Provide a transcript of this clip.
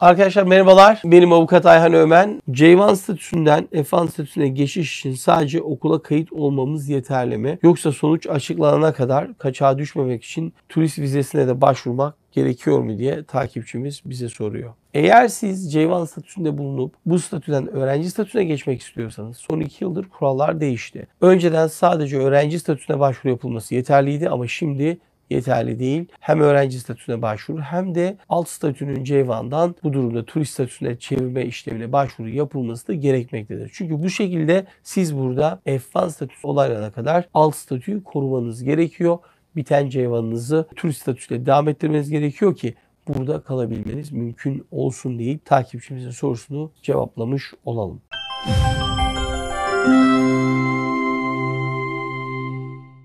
Arkadaşlar merhabalar. Benim avukat Ayhan Ömen. C1 statüsünden F1 statüsüne geçiş için sadece okula kayıt olmamız yeterli mi? Yoksa sonuç açıklanana kadar kaçağa düşmemek için turist vizesine de başvurmak gerekiyor mu diye takipçimiz bize soruyor. Eğer siz C1 statüsünde bulunup bu statüden öğrenci statüsüne geçmek istiyorsanız son 2 yıldır kurallar değişti. Önceden sadece öğrenci statüsüne başvuru yapılması yeterliydi ama şimdi yeterli değil. Hem öğrenci statüsüne başvuru hem de alt statünün C1'dan bu durumda turist statüsüne çevirme işlemine başvuru yapılması da gerekmektedir. Çünkü bu şekilde siz burada F1 statüsü olaylarına kadar alt statüyü korumanız gerekiyor. Biten C1'ınızı turist statüsüyle devam ettirmeniz gerekiyor ki burada kalabilmeniz mümkün olsun deyip takipçimizin sorusunu cevaplamış olalım. Müzik